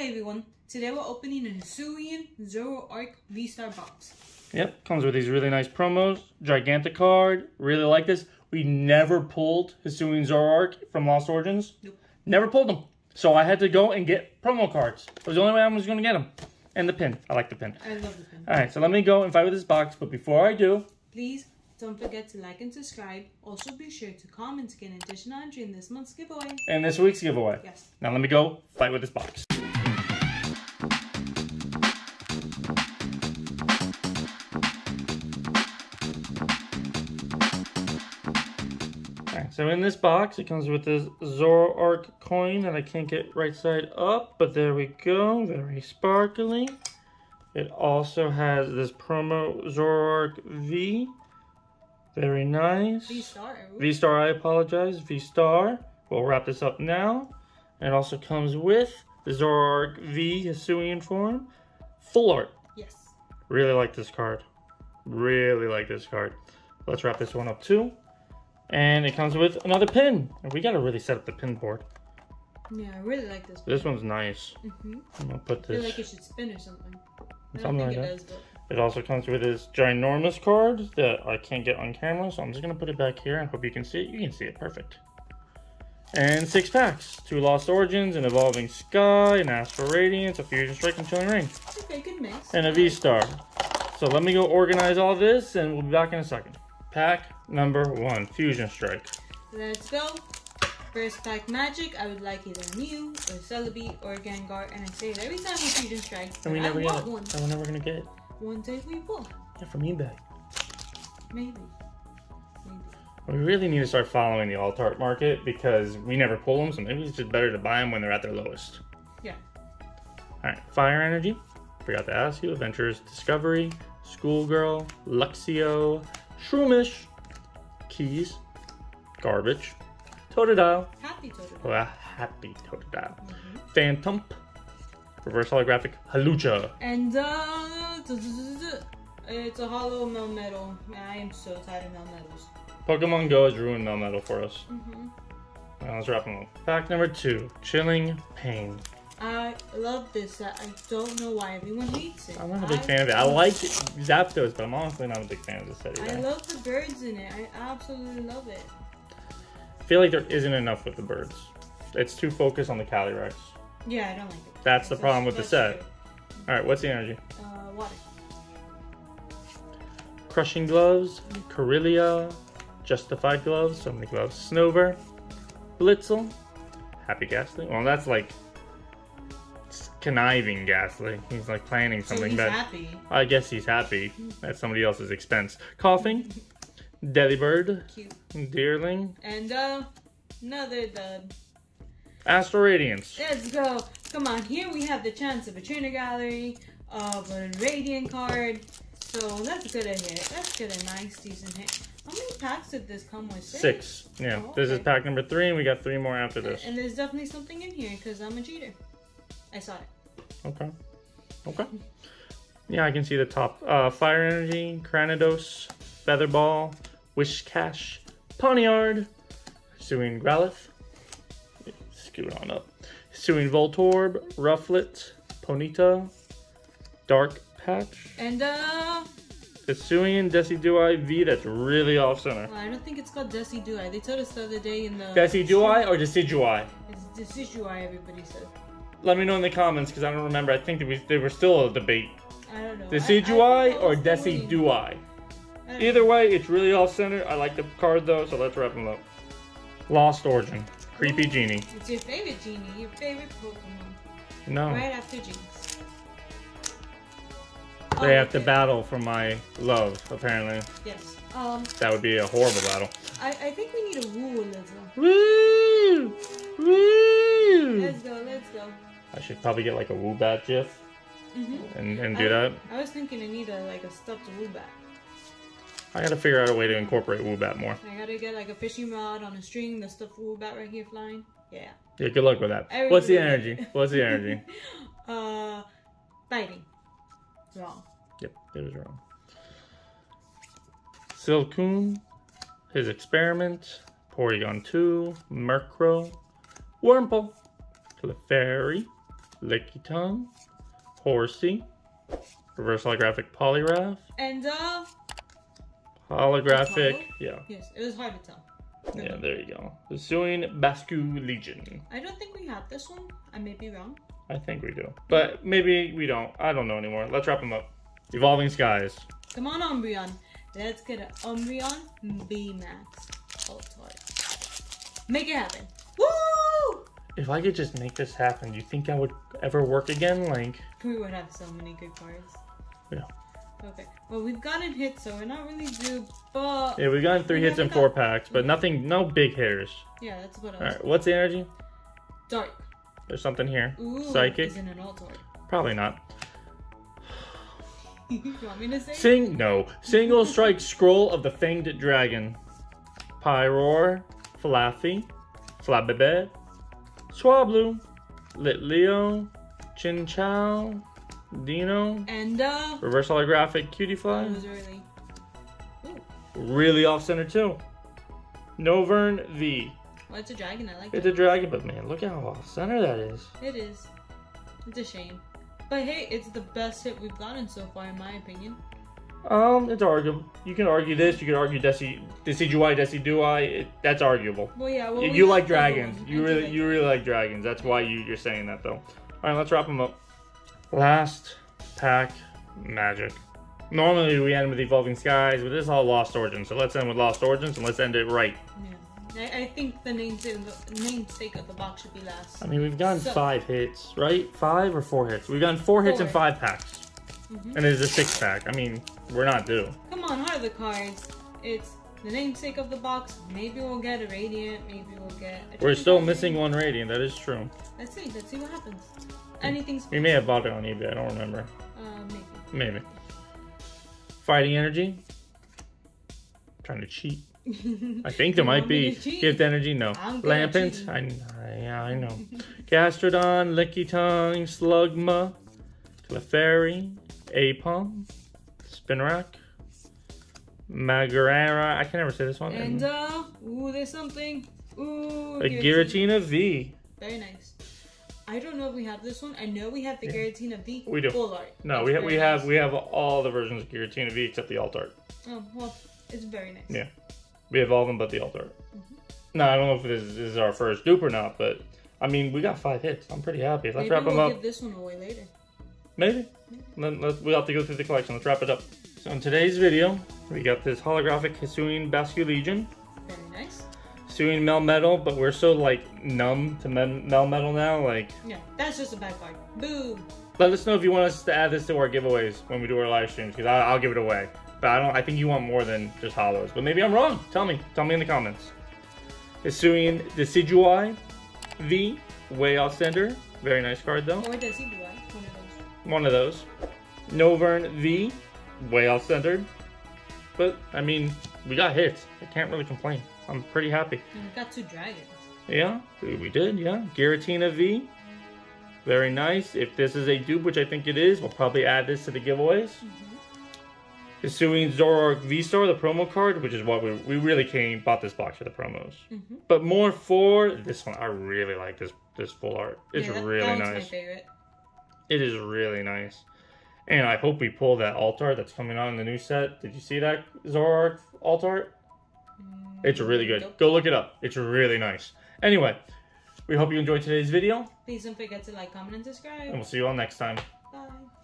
Hey everyone, today we're opening a Hisuian Zoroark V-Star box. Yep, comes with these really nice promos. Gigantic card, really like this. We never pulled Hisuian Zoroark from Lost Origins. Nope. Never pulled them. So I had to go and get promo cards. It was the only way I was going to get them. And the pin. I like the pin. I love the pin. Alright, so let me go and fight with this box. But before I do, Please don't forget to like and subscribe. Also be sure to comment to get an additional entry in this month's giveaway. and this week's giveaway. Yes. Now let me go fight with this box. So in this box, it comes with this Zoroark coin that I can't get right side up, but there we go, very sparkly. It also has this promo Zoroark V, very nice. V-Star. V-Star, I apologize. V-Star. We'll wrap this up now. And it also comes with the Zoroark V Hisuian form. Full art. Yes. Really like this card. Really like this card. Let's wrap this one up too. And it comes with another pin. And we gotta really set up the pin board. Yeah, I really like this. This one's nice. Mm-hmm. I'm gonna put I feel this. like it should spin or something. I don't Something think like it that. does, but It also comes with this ginormous card that I can't get on camera, so I'm just gonna put it back here. I hope you can see it. You can see it perfect. And six packs: two Lost Origins, an Evolving Sky, an Astral Radiance, a Fusion Strike, and Chilling Reign, okay, good mix. and a V Star. So let me go organize all this, and we'll be back in a second. Pack number one: Fusion Strike. Let's go. First pack magic, I would like either Mew or Celebi or Gengar, and I say it every time we Fusion Strike. And we never I get want one. And we're never gonna get it. One day we will. Yeah, from eBay. Maybe. Maybe. We really need to start following the alt art market because we never pull them, so maybe it's just better to buy them when they're at their lowest. Yeah. Alright, Fire Energy. Forgot to ask you. Adventures Discovery, Schoolgirl, Luxio, Shroomish, Keys, Garbage, Totodile, Happy oh, a happy Totodile, Phantom, Reverse Holographic Hawlucha, And uh, it's a hollow Melmetal. I am so tired of Melmetals. Pokemon Go has ruined Melmetal for us. Mm-hmm. Now let's wrap them up. Pack number two, Chilling Pain. I love this set. I don't know why everyone hates it. I'm not a big I- fan of it. I like Zapdos, but I'm honestly not a big fan of this set I love the birds in it. I absolutely love it. I feel like there isn't enough with the birds. It's too focused on the Calyrex. Yeah, I don't like it. That's the problem with the set. Alright, what's the energy? Uh, water. Crushing Gloves, Corellia, Justified Gloves, so many gloves, Snover, Blitzle, Happy Gastly. Well, that's like conniving Gastly. He's like planning So something he's bad. happy. I guess he's happy at somebody else's expense. Koffing, Delibird, Cute. Deerling, And uh, another dud. Astral Radiance. Let's go. Come on, here we have the chance of a trainer gallery, of a radiant card. So let's get a hit. That's good a nice, decent hit. How many packs did this come with? Six. Yeah, Oh, this is pack number three, and we got three more after this. And there's definitely something in here because I'm a cheater. I saw it. Okay. Okay. Yeah, I can see the top. Uh, Fire Energy, Cranidos, Featherball, Whiscash, Poniard, Suing Growlithe, scoot it on up, Suing Voltorb, Rufflet, Ponyta, Dark Patch, And uh, Hisuian Decidueye V that's really off center. well, I don't think it's called Decidueye. They told us the other day in the. Decidueye or Decidueye? It's Decidueye, everybody said. Let me know in the comments because I don't remember. I think there was, there was still a debate. I don't know. Decidueye I- I or propose the winning- Decidueye? I Either way, it's really off center. I like the card though, so let's wrap them up. Lost Origin, Creepy Genie. It's your favorite genie, your favorite Pokemon. No, Right after Jynx. they Oh, have to battle for my love. Apparently, Yes. Um, that would be a horrible battle. I, I think we need a woo in this one. Woo! Woo! Let's go, let's go. I should probably get like a Woobat GIF Mm-hmm. and, and do I, that. I was thinking I need a like a stuffed Woobat. I gotta figure out a way to incorporate Woobat more. I gotta get like a fishing rod on a string, the stuffed Woobat right here flying. Yeah. Yeah, good luck with that. I What's the energy? What's the energy? uh, fighting. Wrong. Yep, it was wrong. Silcoon, his experiment, Porygon 2, Murkrow, Wurmple, Clefairy, Lickitung, Horsey, reverse holographic Poliwrath, And uh, holographic, yeah, yes, it was hard to tell. yeah, there you go. Hisuian Basculegion. I don't think we have this one. I may be wrong. I think we do, but maybe we don't. I don't know anymore. Let's wrap them up. Evolving Skies. Come on, Umbreon. Let's get an Umbreon V-Max Make it happen. If I could just make this happen, do you think I would ever work again? Like, We would have so many good cards. Yeah. Okay. Well, we've gotten hits, so we're not really due, but... yeah, we've gotten three We hits in haven't four got- packs, but mm-hmm. nothing, no big hitters. Yeah, that's what I All was... right, what's the energy? Dark. There's something here. Ooh, Psychic? Is in an. Probably not. you want me to say? Sing no. Single strike scroll of the fanged dragon. Pyroar, Flaaffy, Flabébé, Swablu, Litleo, Chinchou, Deino, And, uh... reverse holographic Cutiefly. was Really off center too. Noivern V. Well, it's a dragon. I like It's it. a dragon, but man, look how off center that is. It is. It's a shame. But hey, it's the best hit we've gotten so far, in my opinion. Um, it's arguable. You can argue this. You can argue Desi, Decidueye, Decidueye. It, that's arguable. Well, yeah. Well, You, we you like dragons. You really, like- you really like dragons. That's why you, you're saying that, though. All right, let's wrap them up. Last pack, magic. Normally we end with evolving skies, but this is all Lost Origins. So let's end with Lost Origins and let's end it right. Yeah. I, I think the namesake, the namesake of the box should be last. I mean, we've gotten So- five hits, right? Five or four hits. We've gotten four hits in five packs, Mhm. and it's a six pack. I mean, we're not due. Come on, what are the cards? It's the namesake of the box. Maybe we'll get a radiant. Maybe we'll get. A We're still missing one radiant. That is true. Let's see. Let's see what happens. Anything's. We may have bought it on eBay. I don't remember. Uh, maybe. Maybe. Fighting energy. trying to cheat. I think there might be gift energy. No, I'm Lampent. I, I yeah I know. Gastrodon, tongue. Slugma, Clefairy, Aipom, Spinarak, Magarara. I can never say this one. And uh, ooh, there's something. Ooh. a Giratina V. Very nice. I don't know if we have this one. I know we have the Yeah. Giratina V. We do. Full art. No, we have very we have nice. we have all the versions of Giratina V except the alt art. Oh well, it's very nice. Yeah. We have all of them but the alt art. Mm-hmm. No, I don't know if this is, this is our first dupe or not, but I mean we got five hits. I'm pretty happy. Let's Maybe wrap them we'll up. give this one away later. Maybe. Then let's, we'll have to go through the collection. Let's wrap it up. So in today's video, we got this holographic Hisuian Basculegion, Very nice. Hisuian Melmetal, but we're so like numb to Mel Melmetal now. Like, Yeah, that's just a bad card. Boom. let us know if you want us to add this to our giveaways when we do our live streams, because I'll give it away. But I don't. I think you want more than just hollows. But maybe I'm wrong. Tell me. Tell me in the comments. Hisuian Decidueye V Way Off Center. Very nice card though. Or does he do it? One of those. Noivern V, way off centered. But I mean, we got hits. I can't really complain. I'm pretty happy. We got two dragons. Yeah, we did. Yeah, Giratina V, very nice. If this is a dupe, which I think it is, we'll probably add this to the giveaways. Mm-hmm. Hisuian Zoroark V Star, the promo card, which is what we we really came bought this box for the promos. Mm-hmm. But more for this one. I really like this this full art. It's yeah, that, really that nice. It is really nice. And I hope we pull that alt art that's coming out in the new set. Did you see that Zoroark alt art? Mm, It's really good. nope. Go look it up. It's really nice. Anyway, we hope you enjoyed today's video, Please don't forget to like, comment, and subscribe. and we'll see you all next time. Bye.